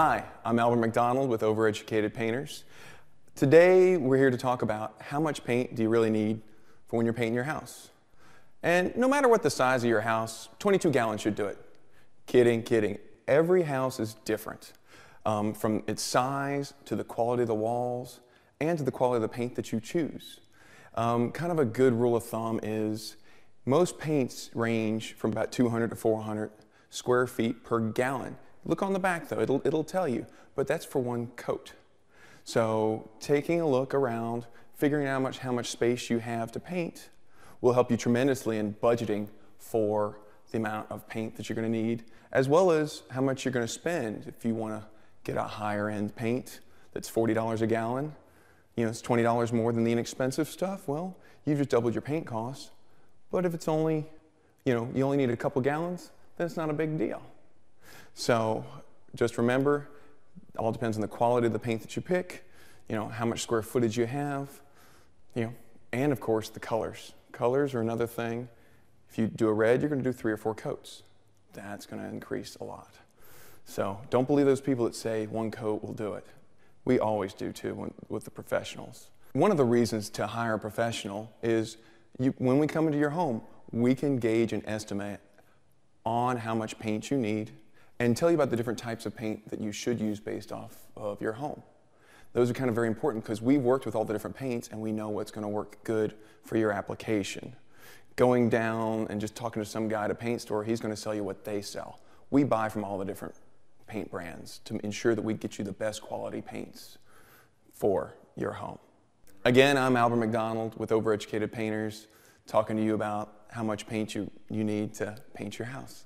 Hi, I'm Albert McDonald with Overeducated Painters. Today we're here to talk about how much paint do you really need for when you're painting your house. And no matter what the size of your house, 22 gallons should do it. Kidding, kidding. Every house is different. Um, from its size to the quality of the walls and to the quality of the paint that you choose. Um, kind of a good rule of thumb is most paints range from about 200 to 400 square feet per gallon. Look on the back though, it'll, it'll tell you, but that's for one coat. So taking a look around, figuring out how much, how much space you have to paint will help you tremendously in budgeting for the amount of paint that you're going to need, as well as how much you're going to spend if you want to get a higher end paint that's $40 a gallon. You know, it's $20 more than the inexpensive stuff. Well, you've just doubled your paint costs. But if it's only, you know, you only need a couple gallons, then it's not a big deal. So just remember, all depends on the quality of the paint that you pick, you know, how much square footage you have, you know, and of course the colors. Colors are another thing. If you do a red, you're going to do three or four coats. That's going to increase a lot. So don't believe those people that say one coat will do it. We always do too when, with the professionals. One of the reasons to hire a professional is you, when we come into your home, we can gauge and estimate on how much paint you need and tell you about the different types of paint that you should use based off of your home. Those are kind of very important because we've worked with all the different paints and we know what's going to work good for your application. Going down and just talking to some guy at a paint store, he's going to sell you what they sell. We buy from all the different paint brands to ensure that we get you the best quality paints for your home. Again, I'm Albert McDonald with Overeducated Painters, talking to you about how much paint you, you need to paint your house.